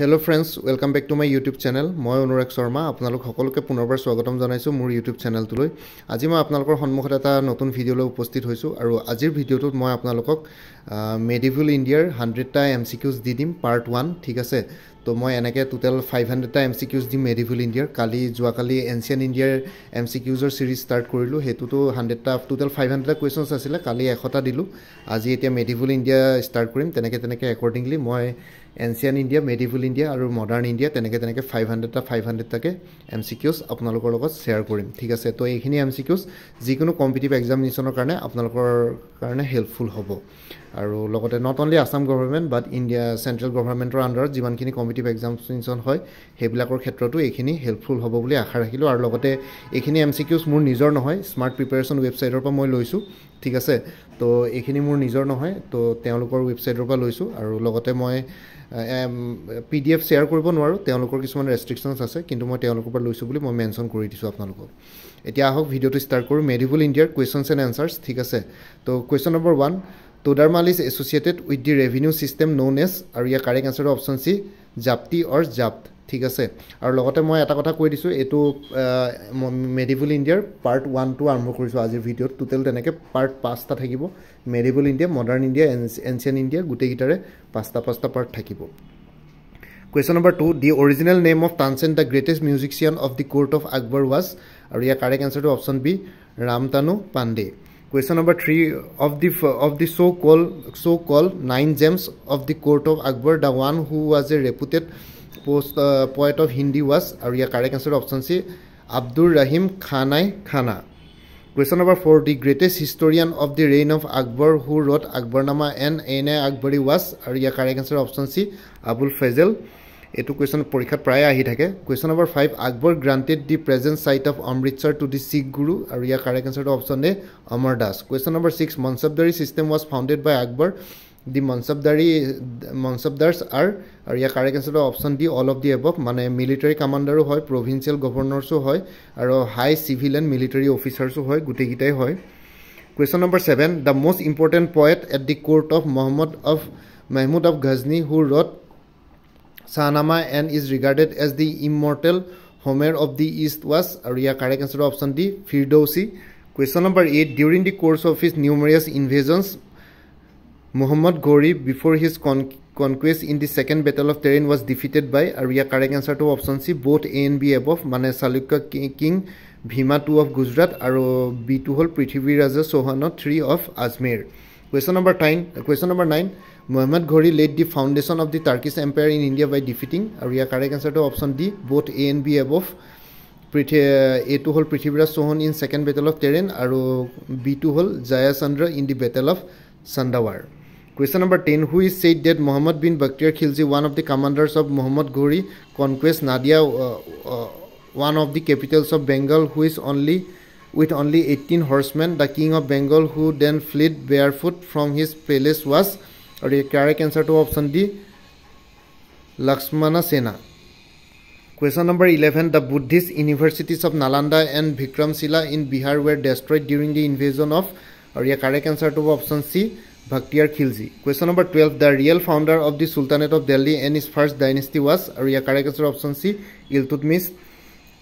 Hello' friends welcome back to my YouTube channel মই অনুৰাগ শৰ্মা আপোনালোক সকলোকে পুনৰবাৰ স্বাগতম জনাইছোঁ মোৰ ইউটিউব চেনেলটোলৈ আজি মই আপোনালোকৰ সন্মুখত এটা নতুন ভিডিঅ'লৈ উপস্থিত হৈছোঁ আৰু আজিৰ ভিডিঅ'টোত মই আপোনালোকক মেডিভুল ইণ্ডিয়াৰ হাণ্ড্ৰেডটা এম চি কিউজ দি দিম পাৰ্ট ওৱান ঠিক আছে? তো মই এনেকৈ টোটেল ফাইভ হাণ্ড্ৰেডটা এম চি কিউজ দিম মেডিভুল ইণ্ডিয়াৰ কালি যোৱাকালি এনচিয়ান ইণ্ডিয়াৰ এম চি কিউজৰ ছিৰিজ ষ্টাৰ্ট কৰিলোঁ। সেইটোতো হাণ্ড্ৰেডটা টোটেল ফাইভ হাণ্ড্ৰেডটা কুৱেশ্যনছ আছিলে কালি এশটা দিলোঁ। আজি এতিয়া মেডিভুল ইণ্ডিয়া ষ্টাৰ্ট কৰিম তেনেকৈ তেনেকৈ একৰ্ডিংলি মই এনচিয়ান ইণ্ডিয়া মেডিভুল ইণ্ডিয়া আৰু মডাৰ্ণ ইণ্ডিয়া তেনেকৈ তেনেকৈ ফাইভ হাণ্ড্ৰেডটা ফাইভ হাণ্ড্ৰেডটাকৈ এম চি কিউজ আপোনালোকৰ লগত শ্বেয়াৰ কৰিম। ঠিক আছে? তো এইখিনি এম চি কিউজ যিকোনো কম্পিটিভ এক্সামিনেশ্যনৰ কাৰণে আপোনালোকৰ কাৰণে হেল্পফুল হ'ব। আৰু লগতে not only Assam government but India central গভৰ্ণমেণ্টৰ আণ্ডাৰত যিমানখিনি কম্পিটিভ এক্সামিনেশ্যন হয় সেইবিলাকৰ ক্ষেত্ৰতো এইখিনি হেল্পফুল হ'ব বুলি আশা ৰাখিলোঁ। আৰু লগতে এইখিনি এম চি কিউজ মোৰ নিজৰ নহয় স্মাৰ্ট প্ৰিপেৰেশ্যন ৱেবছাইটৰ পৰা মই লৈছোঁ। ঠিক আছে তো এইখিনি মোৰ নিজৰ নহয় তো তেওঁলোকৰ ৱেবছাইটৰ পৰা লৈছোঁ আৰু লগতে মই পি ডি এফ শ্বেয়াৰ কৰিব নোৱাৰোঁ তেওঁলোকৰ কিছুমান ৰেষ্ট্ৰিকশ্যনছ আছে কিন্তু মই তেওঁলোকৰ পৰা লৈছোঁ বুলি মই মেনশ্যন কৰি দিছোঁ আপোনালোকক। এতিয়া আহক ভিডিঅ'টো ষ্টাৰ্ট কৰোঁ মেডিভুল ইণ্ডিয়াৰ কুৱেশ্যনছ এণ্ড এনচাৰ্ছ ঠিক আছে। তো question number one Todarmal is associated with the revenue system known as আৰু ইয়াৰ correct এনচাৰটো option C Zabti or Zabt ঠিক আছে। আৰু লগতে মই এটা কথা কৈ দিছোঁ এইটো মেডিভুল ইণ্ডিয়াৰ পাৰ্ট ওৱানটো আৰম্ভ কৰিছোঁ আজিৰ ভিডিঅ'ত। টোটেল তেনেকৈ পাৰ্ট পাঁচটা থাকিব। Medieval India modern India ancient India গোটেইকেইটাৰে পাঁচটা পাঁচটা পাৰ্ট থাকিব। Question number two the original name of Tansen the greatest musician of the court of Akbar was আৰু ইয়াৰ correct answer option B Ramtanu Pandey question number three of the of the so' called so' called nine gems of the court of Akbar the one who was a reputed post poet of Hindi was আৰু ইয়াৰ correct answer option C Abdur Rahim Khanai Khana question number four the greatest historian of the reign of Akbar who wrote Akbarnama and Ain e Akbari was আৰু ইয়াৰ correct answer option C Abul Fazl এইটো question পৰীক্ষাত প্ৰায়ে আহি থাকে। Question number five Akbar granted the present site of Amritsar to the Sikh Guru আৰু ইয়াৰ correct এনচাৰটো option A Amar Das question number six Mansabdari system was founded by Akbar the Mansabdari Mansabdars are আৰু ইয়াৰ correct এনচাৰটো option D all of the above মানে military কামাণ্ডাৰো হয় provincial গভৰ্ণৰ্ছো হয় আৰু high civil and military অফিচাৰ্ছো হয় গোটেইকেইটাই হয়। Question number seven the most important poet at the court of Muhammad of Mahmud of Ghazni who wrote Shahnama and is regarded as the immortal Homer of the east was আৰু ইয়াৰ correct এনচাৰটো option D Firdausi question number eight during the course of his numerous invasions Muhammad Ghori before his con conquest in the second battle of Terrain was defeated by আৰু ইয়াৰ correct answer two option C both A and B above মানে Chalukya king Bhima two of Gujarat আৰু B টু হ'ল Prithviraja Chauhan three of Ajmer question number nine question number nine Muhammad ঘড়ী laid the foundation of the Turkish empire in India by defeating আৰু ইয়াৰ correct এনচাৰটো option D both A and B above পৃথি এইটো হ'ল Prithviraj Chauhan in second battle of Tarain আৰু B টু হ'ল Jayachandra in the battle of Chandawar Question number 10 Who is said that Muhammad bin Bakhtiar Khilji, one of the commanders of Muhammad Ghori, conquest Nadia, uh, uh, one of the capitals of Bengal, who is only with only 18 horsemen, the king of Bengal, who then fled barefoot from his palace, was the correct answer to option D Lakshmana Sena. Question number 11 The Buddhist universities of Nalanda and Vikramshila in Bihar were destroyed during the invasion of the correct answer to option C Bhaktiyar Khilji. Question number 12. The real founder of the Sultanate of Delhi and its first dynasty was, or yeah, correct option C, Iltutmish.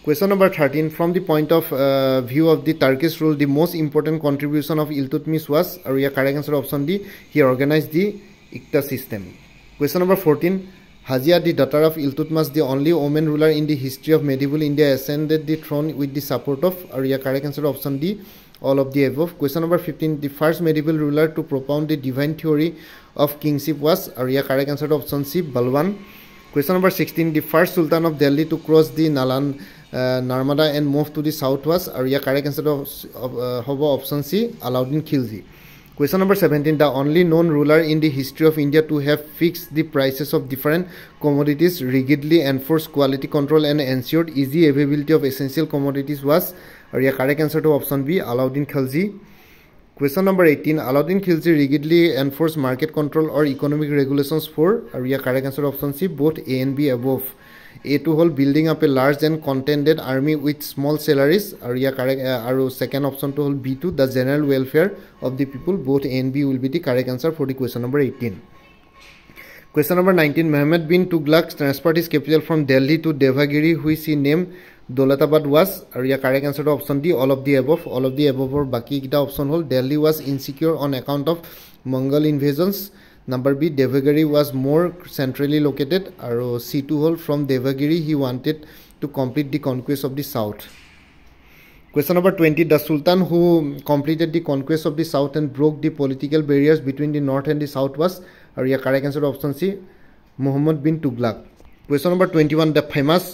Question number 13. From the point of uh, view of the Turkish rule, the most important contribution of Iltutmish was, or yeah, correct option D, he organized the Ikta system. Question number 14. Hazia, the daughter of Iltutmish, the only woman ruler in the history of medieval India, ascended the throne with the support of, or yeah, correct option D, all of the above. Question number 15. The first medieval ruler to propound the divine theory of kingship was, answer to option C, Balwan. Question number 16. The first sultan of Delhi to cross the Nalan, uh, Narmada and move to the south was, yeah, correct answer to uh, option C, Alauddin Khilji. Question number 17. The only known ruler in the history of India to have fixed the prices of different commodities, rigidly enforced quality control, and ensured easy availability of essential commodities was, আৰু ইয়াৰ correct এনচাৰটো option B Alauddin Khalji question number eighteen Alauddin Khilji rigidly enforce market control or economic regulation for আৰু ইয়াৰ correct answer option C both A and B above এইটো হ'ল building up a large and contented army with small salaries আৰু ইয়াৰ correct আৰু second অপশ্যনটো হ'ল B to the general welfare of the people both A and B will be the correct answer for the question number eighteen question number nineteen Muhammad bin two Tughlaq transport is capital from Delhi to Devagiri which he name Daulatabad was আৰু ইয়াৰ correct এনচাৰটো option D all of the above all of the এবভৰ বাকীকেইটা option হ'ল Delhi was insecure on account of Mongol invasions number B Devagiri was more centrally located আৰু C two হ'ল from Devagiri he wanted to complete the conquest of the south question number twenty the sultan who completed the conquest of the south and broke the political barriers between the north and the south was আৰু ইয়াৰ correct এনচাৰটো option C Muhammad bin Tughlaq question number twenty one the famous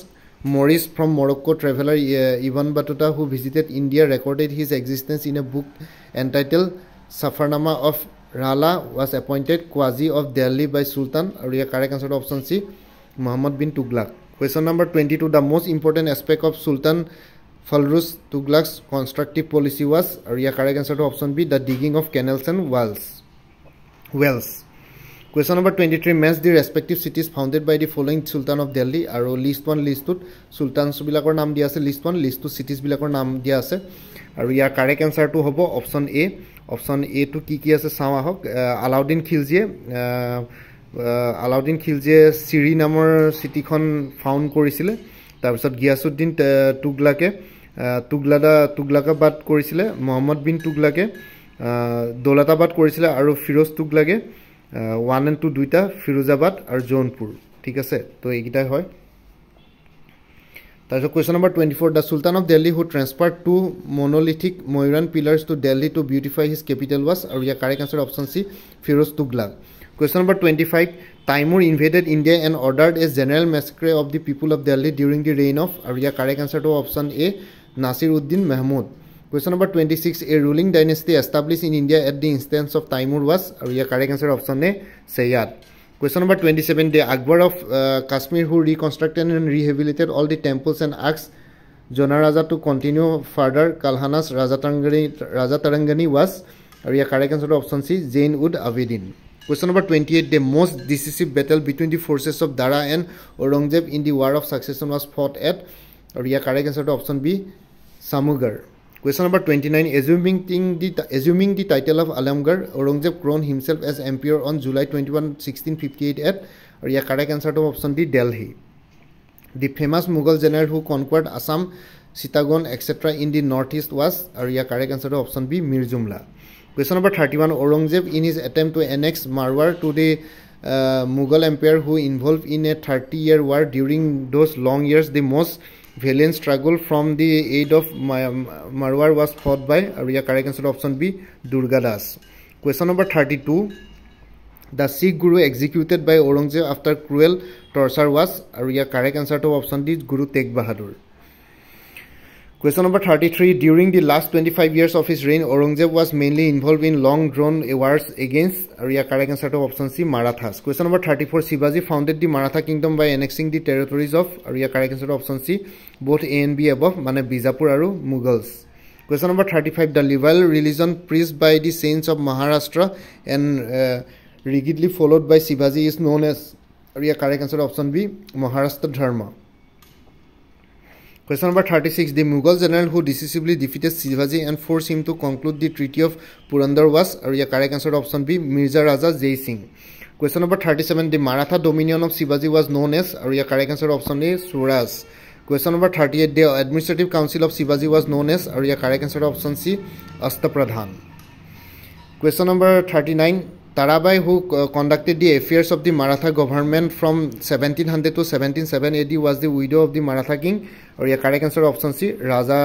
Moorish from Morocco traveller Ibn Battuta who visited India recorded his existence in a book entitled Safarnama of Rihla was appointed Qazi of Delhi by sultan আৰু ইয়াৰ correct আনচাৰটো option C Muhammad bin Tughlaq question number twenty two the most important aspect of sultan Firoz Tughlaq's constructive policy was আৰু ইয়াৰ correct আনচাৰটো option B the digging of canals and walls wells Wells. Question number 23 Men's the respective cities founded by the following Sultan of Delhi আৰু list one লিষ্টটোত চুলতানছবিলাকৰ নাম দিয়া আছে list one list two চিটিজবিলাকৰ নাম দিয়া আছে। আৰু ইয়াৰ কাৰেক্ট এনচাৰটো হ'ব অপশ্যন এ অপশ্যন এটো কি কি আছে চাওঁ আহক। আলাউদ্দিন খিলজীয়ে আলাউদ্দিন খিলজীয়ে চিৰি নামৰ চিটিখন ফাউণ্ড কৰিছিলে। তাৰপিছত গিয়াছুদ্দিন টুগলাকে টুগলাদা টুগলাকাবাদ কৰিছিলে মহম্মদ বিন টুগলাকে দৌলতাবাদ কৰিছিলে আৰু ফিৰোজ টুগলাকে ওৱান এণ্ড টু দুইটা ফিৰোজাবাদ আৰু জৌনপুৰ। ঠিক আছে? তো এইকেইটাই হয়। তাৰপিছত question number twenty four the sultan of Delhi who transfer two monolithic Mauryan pillars to Delhi to beautify his capital was আৰু ইয়াৰ correct answer option C Firoz Tughlaq question number twenty five Timur invaded India and ordered a general massacre of the people of Delhi during the reign of আৰু ইয়াৰ correct আনচাৰটো option A Nasir ud Mahmud. Question number twenty six a ruling dynasty established in India at the instance of Timur was আৰু ইয়াৰ correct option A Sayyid question number twenty seven the Akbar of Kashmir who reconstructed and rehabilitated all the temples and আক্স Jonaraja to continue further Kalhana's Rajatarangini Rajatarangini was আৰু ইয়াৰ correct আনচাৰটো option C Zain ul Abidin Question number 28 The most decisive battle between the forces of Dara and Aurangzeb in the War of Succession was fought at, or yeah, correct answer to option B, Samugar. Question number 29 Assuming the, assuming the title of Alamgar, Aurangzeb crowned himself as emperor on July 21, 1658 at, or yeah, correct answer to option D, Delhi. The famous Mughal general who conquered Assam, Sitagon, etc. in the northeast was, or yeah, correct answer to option B, Mir Jumla. Question number 31 Aurangzeb, in his attempt to annex Marwar to the uh, Mughal Empire, who involved in a 30 year war during those long years, the most valiant struggle from the aid of Marwar was fought by, uh, correct answer option B, Durgadas. Question number 32 The Sikh Guru executed by Aurangzeb after cruel torture was, uh, correct answer to option D, Guru Tegh Bahadur. Question number 33 During the last 25 years of his reign, Aurangzeb was mainly involved in long drawn wars against, Arya correct answer option C, Marathas. Question number 34 Shivaji founded the Maratha kingdom by annexing the territories of, Arya correct answer option C, both A and B above, Mane Bijapur Aru Mughals. Question number 35 The Leval religion preached by the saints of Maharashtra and uh, rigidly followed by Shivaji is known as, Arya correct answer option B, Maharashtra Dharma. Question number 36 The Mughal general who decisively defeated Shivaji and forced him to conclude the Treaty of Purandar was, your correct answer option B, Mirza Raja Jai Singh. Question number 37 The Maratha dominion of Shivaji was known as, your correct answer option A, Suraj. Question number 38 The Administrative Council of Shivaji was known as, your correct answer option C, Astapradhan. Question number 39 Tarabai who conducted the affairs of the Maratha government from seventeen hundred to seventeen seven A D was the widow' of the Maratha king আৰু ইয়াৰ correct answer option C Raja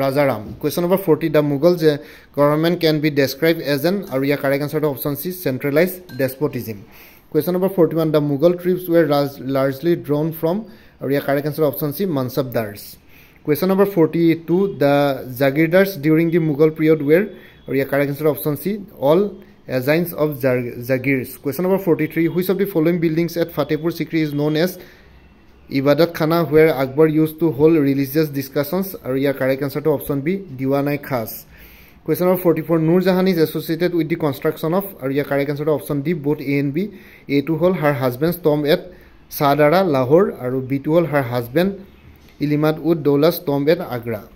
Raja Ram question number forty the Mughal যে government can be described as an আৰু ইয়াৰ correct এঞ্চাৰটো option C centralized despotism question number forty one the Mughal troops were raised largely drawn from আৰু ইয়াৰ correct answer option C Mansabdars question number forty two the jagir jagirdars during the Mughal period were আৰু ইয়াৰ correct answer option C all assigns of Zagirs. Question number 43. Which of the following buildings at Fatehpur Sikri is known as Ibadat Khana, where Akbar used to hold religious discussions? Your correct answer to option B, Diwanai Khas. Question number 44. Nur Jahan is associated with the construction of, your correct answer to option D, both A and B. A to hold her husband's tomb at Sadara, Lahore, or B to hold her husband Ilimat Ud Doulas tomb at Agra.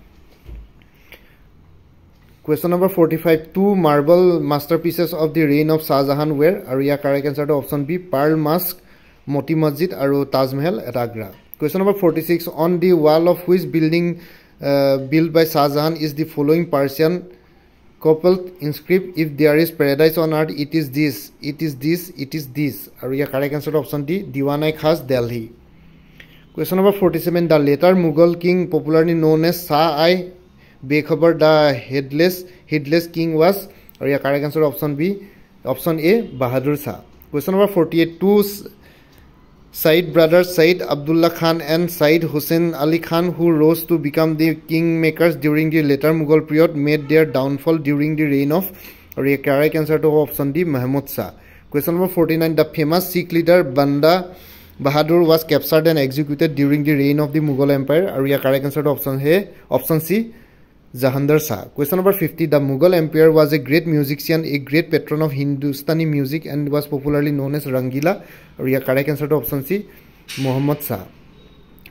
Question number forty five two marble master pieces of the reign of Shahjahan were আৰু ইয়াৰ correct এনচাৰটো option B pearl mosque Moti Masjid আৰু তাজমহল এটা Agra question number forty six on the wall of which building build by Shahjahan is the following Persian couplet inscript if there is paradise on earth it is this it is this it is this আৰু ইয়াৰ correct এনচাৰটো option D Diwan i Khas Delhi question number forty seven the later Mughal king popularly known as Shah i Bekhabar the headless headless king was আৰু ইয়াৰ correct answer option B option A Bahadur Shah question number forty eight two Saiyid brothers Saiyid Abdullah Khan and Saiyid Hussain Ali Khan who rose to become the king makers during the later Mughal period made their downfall during the reign of আৰু ইয়াৰ correct এনচাৰটো option D Muhammad Shah question number forty nine the famous Sikh leader Banda Bahadur was captured and executed during the reign of the Mughal empire আৰু ইয়াৰ correct এনচাৰটো option A option C Jahandar Shah. Question number 50. The Mughal Empire was a great musician, a great patron of Hindustani music and was popularly known as Rangila. Or yeah, correct answer to option C, Muhammad Shah.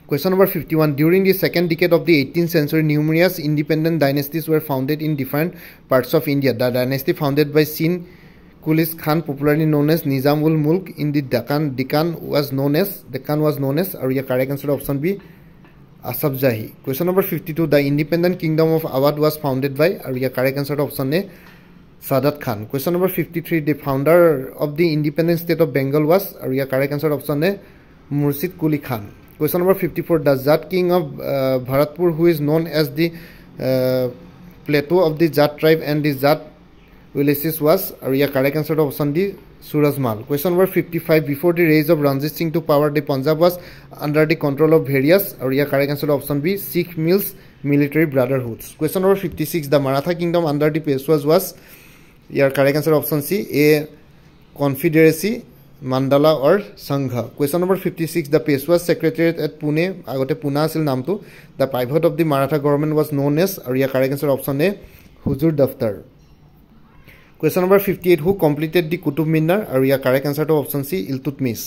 Question number 51. During the second decade of the 18th century, numerous independent dynasties were founded in different parts of India. The dynasty founded by Sin Kulis Khan, popularly known as Nizam ul Mulk in the Deccan, Deccan was known as Deccan was known as, or yeah, correct answer to option B, Zahi. Question number fifty two the independent kingdom of Awadh was founded by আৰু ইয়াৰ correct এনচাৰটো option A Saadat Khan. Question number fifty three the founder of the independent state of Bengal was আৰু ইয়াৰ correct answer option A Murshid Quli Khan question number fifty four the Jat king of Bharatpur who is known as the Plato of the Jat tribe and the Jat Ulysses was আৰু ইয়াৰ correct এনচাৰটো option D fifty five before the rise of Ranjit Singh to power the Punjab was under the control of various আৰু ইয়াৰ correct এনচাৰটো option B Sikh misls military brotherhoods question number fifty six the Maratha kingdom under the Peshwas was year correct answer option C a confederacy mandala or sangha question number fifty six the Peshwas secretariat at Pune আগতে পুনা আছিল নামটো the private of the Maratha government was known as আৰু ইয়াৰ correct answer option A Huzur Daftar question number fifty eight who completed the Qutub Minar আৰু ইয়াৰ correct এনচাৰটো option C Iltutmish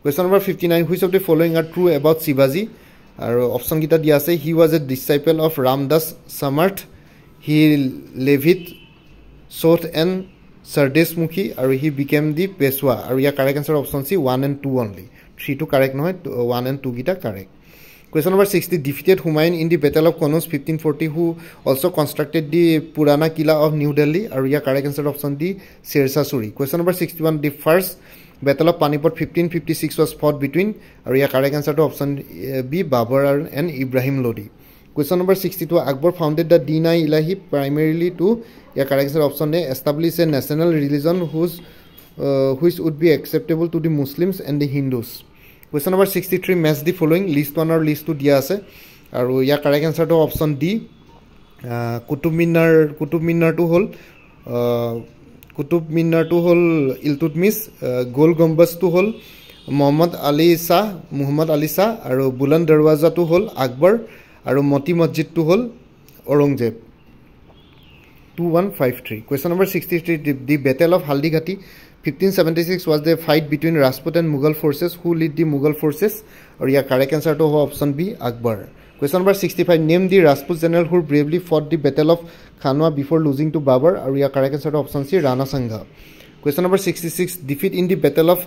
question number fifty nine which of the following are true about শিৱাজী আৰু অপশ্যনকেইটা দিয়া আছে he was a disciple of Ramdas Samarth he levied chauth and sardeshmukhi আৰু he became the Peshwa আৰু ইয়াৰ correct answer option C one and two only থ্ৰীটো correct নহয় one and টুকেইটা correct question number sixty defeated Humayun in the battle of Kannauj fifteen forty who also' constructed the Purana Qila of New Delhi আৰু ইয়াৰ correct answer option the Sher Shah Suri question number sixty one the first battle of Panipat fifteen fifty six was fought between আৰু ইয়াৰ correct এনচাৰটো option B Babur আৰু and Ibrahim Lodi question number sixty two Akbar founded the Din i Ilahi primarily to year correct answer option A establish a national religion whose which would be acceptable to the Muslims and the Hindus question number sixty three matches the following list ওৱানৰ লিষ্টটো দিয়া আছে। আৰু ইয়াৰ correct এনচাৰটো option D Qutub Minar Qutub মিনাৰটো হ'ল কুটুব মিনাৰটো হ'ল ইলটুট miss গোল গম্বাজটো হ'ল মহম্মদ আলী শ্বাহ মোহাম্মদ আলী শ্বাহ আৰু বুলন দৰৱাজাটো হ'ল আকবৰ আৰু মতি মছজিদটো হ'ল Aurangzeb. Two one five three question number sixty three the battle of Haldighati. Fifteen seventy six was the fight between Rajput and Mughal forces who led the Mughal forces আৰু ইয়াৰ কাৰেক্ট এনচাৰটো হ'ব option B Akbar question number sixty five name the Rajput general who bravely fought the battle of Khanwa before losing to Babur আৰু ইয়াৰ correct এনচাৰটো option C Rana Sanga question number sixty six defeat in the battle of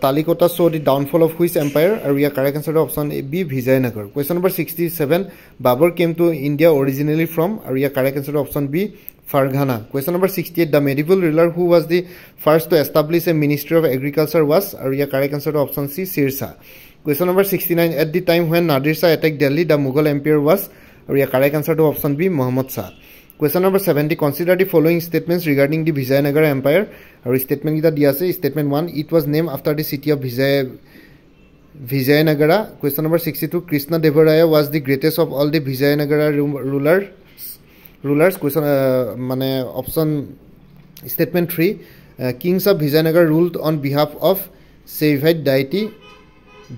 Talikota show' the downfall of which empire আৰু ইয়াৰ correct এনচাৰটো option A B Vijayanagar question number sixty seven Babur came to India originally from আৰু ইয়াৰ correct এনচাৰটো option B Fergana question number sixty eight the medieval ruler who was the first to establish a ministry of agriculture was আৰু ইয়াৰ correct এনচাৰটো option C Sher Shah question number sixty nine at the time when Nadir Shah attack Delhi the Mughal empire was আৰু ইয়াৰ correct এনচাৰটো option B Muhammad Shah question number seventy consider the following statements regarding the Vijayanagar empire আৰু ষ্টেটমেণ্টকেইটা দিয়া আছে statement one it was named after the city of Vijay Vijayanagara question number sixty two Krishna Devaraya was the greatest of all the Vijayanagara ruler rulers question মানে option statement three kings of Vijayanagar ruled on behalf of Shaivite deity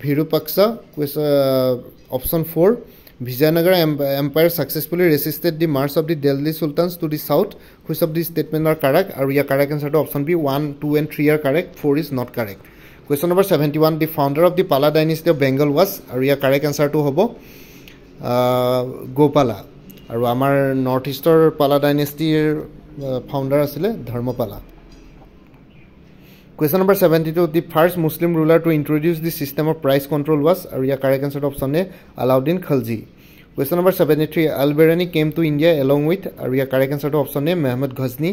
Virupaksha question option four Vijayanagar empire successfully resisted the march of the Delhi sultans to the south which of the statement are correct আৰু ইয়াৰ correct এনচাৰটো option B one two and three are correct four is not correct question number seventy one the founder of the Pala dynasty of Bengal was আৰু ইয়াৰ correct এনচাৰটো হ'ব গোপালা আৰু আমাৰ north ইষ্টৰ পালা ডাইনেষ্টিৰ founder আছিলে Dharmapala question number seventy two the first Muslim ruler to introduce the system of price control was আৰু ইয়াৰ correct এনচাৰটো option Alauddin Khalji question number seventy three Alberuni came to India along with আৰু ইয়াৰ correct এনচাৰটো option Mahmud Ghazni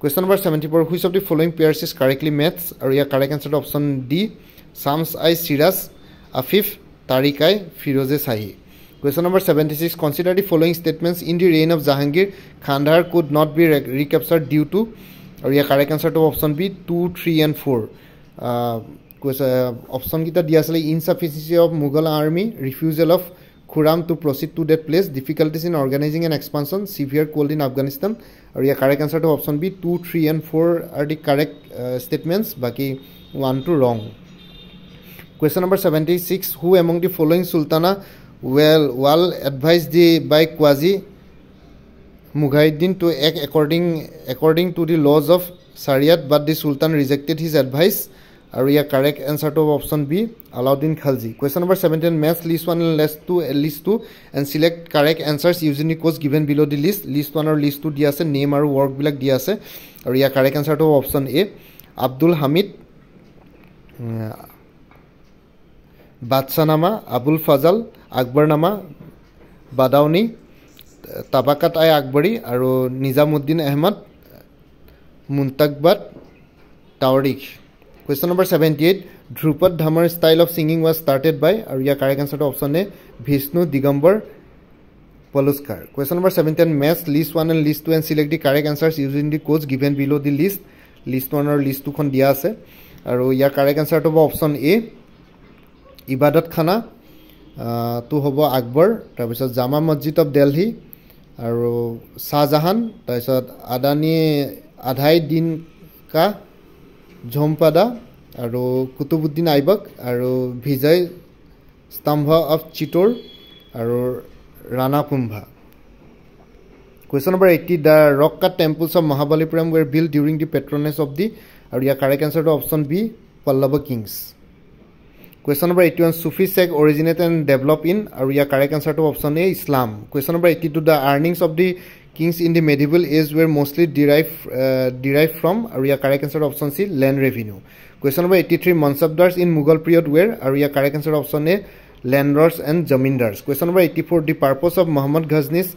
question number seventy four which of the following pairs is correctly maths আৰু ইয়াৰ correct এনচাৰটো option D Shams i Siraj Afif Tarikh i Firoz Shahi question number seventy six consider the following statements in the reign of Jahangir Kandahar could not be recapture due to আৰু ইয়াৰ correct এনচাৰটো option B two three and four অপশ্যনকেইটা দিয়া আছিলে insufficiency of Mughal army refusal of Khurram to proceed to that place difficulties in organizing and expansion severe cold in Afghanistan আৰু ইয়াৰ correct এনচাৰটো option B two three and four are the correct statements বাকী one to wrong question number seventy six who among the following sultans well was advised the by Qazi Mughisuddin to এক according according to the laws of Shariat but the sultan rejected his advice আৰু ইয়াৰ correct এনচাৰটো option B Alauddin Khalji question number seventeen match list one and list two list two and select correct answers using the codes given below' the list list one আৰু list two দিয়া আছে name আৰু ৱৰ্কবিলাক দিয়া আছে আৰু ইয়াৰ correct এনচাৰটো option A Abdul Hamid Badshahnama Abul Fazal Akbarnama Badauni Tabaqat i Akbari আৰু Nizamuddin Ahmad Muntakhab Tawarikh question number seventy eight Dhrupad Dhamar style of singing was started by আৰু ইয়াৰ correct এনচাৰটো option A Vishnu Digambar Paluskar question number seventy one match list one and list two and select the correct answers using the codes given below' the list list ওৱানৰ list টুখন দিয়া আছে। আৰু ইয়াৰ correct এনচাৰটো হ'ব option এ ইবাদত খানা টো হ'ব আকবৰ তাৰপিছত জামা মছজিদ অফ দেলহি আৰু শ্বাহজাহান তাৰপিছত আদানী আধাই দিন কা ঝোমপাদা আৰু কুতুবুদ্দিন আইবক আৰু ভিজয় স্তম্ভ অফ চিটোৰ আৰু Rana Kumbha question number eighty the rock cut temples of Mahabalipuram were build during the patrons of the আৰু ইয়াৰ correct এনচাৰটো option B Pallava kings question number eighty one Sufi sect originate and develop in আৰু ইয়াৰ correct এনচাৰটো option A Islam question number eighty two the earnings of the kings in the medieval age were mostly derived derived from আৰু ইয়াৰ correct answer option C land revenue question number eighty three mansabdars in Mughal period were আৰু ইয়াৰ correct answer option A landlords and zamindars question number eighty four the purpose of Mahmud Ghazni's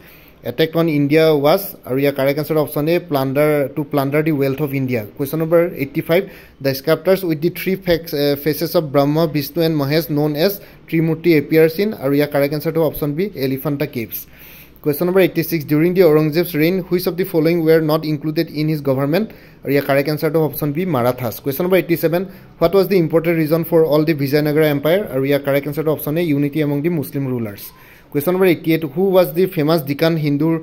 attack on India was আৰু ইয়াৰ correct answer option A plunder to plunder the wealth of India question number eighty five the sculptures with the fax faces of Brahma Vishnu and Mahesh known as Trimurti appears in আৰু ইয়াৰ correct এনচাৰটো option B Elephanta caves question number eighty six during the Aurangzeb's reign which of the following were not included in his government আৰু ইয়াৰ correct এনচাৰটো option B Marathas question number eighty seven what was the important reason for all the Vijayanagar empire আৰু ইয়াৰ correct এনচাৰটো option A unity among the Muslim rulers question number eighty eight who was the famous Deccan হিন্দুৰ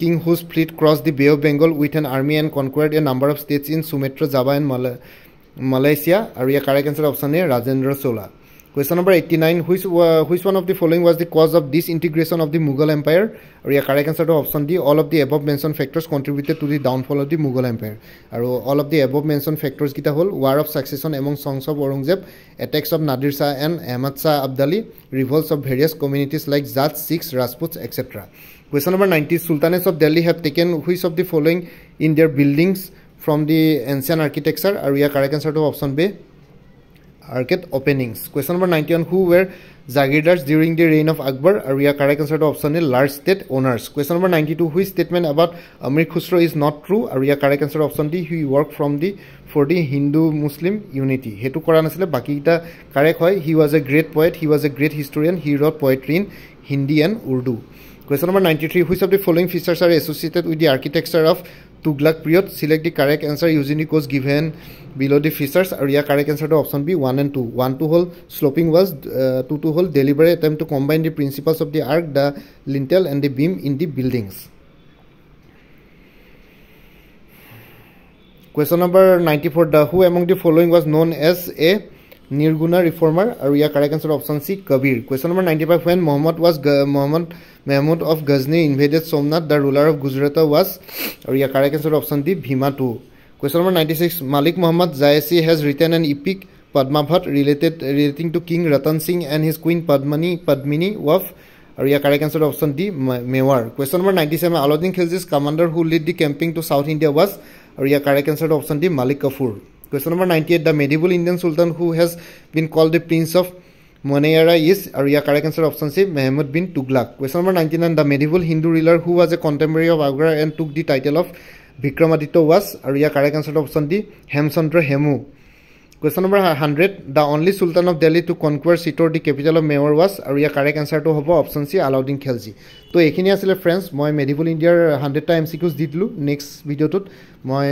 king whose fleet cross the bay of Bengal with an army and conquered a number of states in Sumatra Java and Malaysia আৰু ইয়াৰ correct answer option A Rajendra Chola Question number 89. Which, uh, which one of the following was the cause of disintegration of the Mughal Empire? Or yeah, correct answer to option D. All of the above mentioned factors contributed to the downfall of the Mughal Empire. Or all of the above mentioned factors kita hol war of succession among sons of Aurangzeb, attacks of Nadir Shah and Ahmad Shah Abdali, revolts of various communities like Jats, Sikhs, Rajputs, etc. Question number 90. Sultanates of Delhi have taken which of the following in their buildings from the ancient architecture? Or yeah, correct answer to option B. আৰ্কেট openings question number ninety one who were jagirdars during the reign of Akbar আৰু ইয়াৰ correct আনচাৰটো option is large state owners question number ninety two which statement about Amir Khusro is not true আৰু ইয়াৰ correct answer option the he worked from the for the Hindu Muslim unity সেইটো কৰা নাছিলে বাকীকেইটা correct হয় he was a great poet he was a great historian he wrote poetry in Hindi and Urdu question number ninety three which of the following features are associated with the architecture of Tughlaq period select the correct answer using the code given below' the features আৰু ইয়াৰ correct এনচাৰটো option B one and two one two হ'ল sloping walls two two হ'ল delivery attempt to combine the principles of the arch the lintel and the beam in the buildings question number ninety four the who among the following was known as a nirguna reformer আৰু ইয়াৰ correct answer option C Kabir question number ninety five when Muhammad was Muhammad Mahmud of Ghazni invaded Somnath the ruler of Gujarat was আৰু ইয়াৰ correct answer option D Bhima two question number ninety six Malik Muhammad Jayasi has written an epic Padmavat related relating to king Ratan Singh and his queen Padmini Padmini ৱাফ আৰু ইয়াৰ correct এনচাৰটো option D Mewar question number ninety seven Alauddin Khilji's commander who led the campaign to South India was আৰু ইয়াৰ correct এনচাৰটো option D Malik Kafur question number ninety eight the medieval Indian sultan who has been called the prince of moneyers is আৰু ইয়াৰ correct answer option C Mahmud bin Tughlaq question number ninety nine the medieval Hindu ruler who was a contemporary of Agra and took the title of Vikramaditya was আৰু ইয়াৰ correct এনচাৰটো option D Hemchandra Hemu question number hundred the only sultan of Delhi to conquer Chittor the capital of Mewar was আৰু ইয়াৰ correct এনচাৰটো হ'ব option C Alauddin Khilji তো এইখিনি আছিলে friends মই মেডিবল ইণ্ডিয়াৰ হাণ্ড্ৰেডটা M C কিউজ দি দিলোঁ নেক্সট ভিডিঅ'টোত মই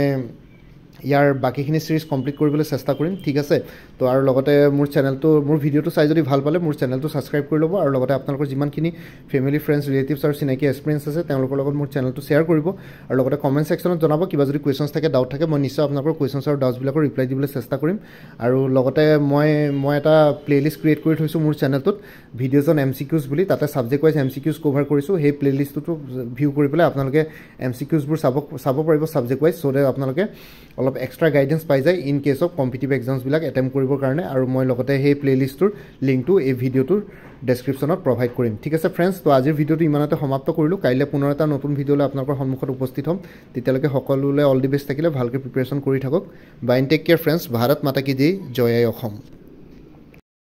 ইয়াৰ বাকীখিনি ছিৰিজ কমপ্লিট কৰিবলৈ চেষ্টা কৰিম ঠিক আছে? তো আৰু লগতে মোৰ চেনেলটো মোৰ ভিডিঅ'টো চাই যদি ভাল পালে মোৰ চেনেলটো ছাবস্ক্ৰাইব কৰি ল'ব আৰু লগতে আপোনালোকৰ যিমানখিনি ফেমিলি ফ্ৰেণ্ডছ ৰিলেটিভছ আৰু চিনাকি এক্সপিৰিয়েঞ্চ আছে তেওঁলোকৰ লগত মোৰ চেনেলটো শ্বেয়াৰ কৰিব। আৰু লগতে কমেণ্ট ছেকশ্যনত জনাব কিবা যদি কুৱেশ্যনছ থাকে ডাউট থাকে মই নিশ্চয় আপোনালোকৰ কুৱেশ্যনছ আৰু ডাউটছবিলাকৰ ৰিপ্লাই দিবলৈ চেষ্টা কৰিম। আৰু লগতে মই মই এটা প্লে'লিষ্ট ক্ৰিয়েট কৰি থৈছোঁ মোৰ চেনেলটোত ভিডিঅ'জ অন এম চি কিউজ বুলি তাতে subject wise M C কিউজ cover কৰিছোঁ। সেই প্লে'লিষ্টটো ভিউ কৰি পেলাই আপোনালোকে এম চি কিউজবোৰ চাব চাব পাৰিব ছাবজেক্ট ৱাইজ চ' ডেট আপোনালোকে অলপ এক্সট্ৰা গাইডেঞ্চ পাই যায় ইন কেছ অফ কম্পিটিভ এক্সামছবিলাক এটেম্প কৰিবৰ কাৰণে আৰু মই লগতে সেই প্লে'লিষ্টটোৰ লিংকটো এই ভিডিঅ'টোৰ ডেছক্ৰিপশ্যনত প্ৰভাইড কৰিম। ঠিক আছে ফ্ৰেণ্ডছ তো আজিৰ ভিডিঅ'টো ইমানতে সমাপ্ত কৰিলোঁ। কাইলৈ পুনৰ এটা নতুন ভিডিঅ'লৈ আপোনালোকৰ সন্মুখত উপস্থিত হ'ম। তেতিয়ালৈকে সকলোলৈ অল দি বেষ্ট থাকিলে ভালকৈ প্ৰিপেৰেশ্যন কৰি থাকক। বাইন take care friends Bharat Mata কি জয় অসম।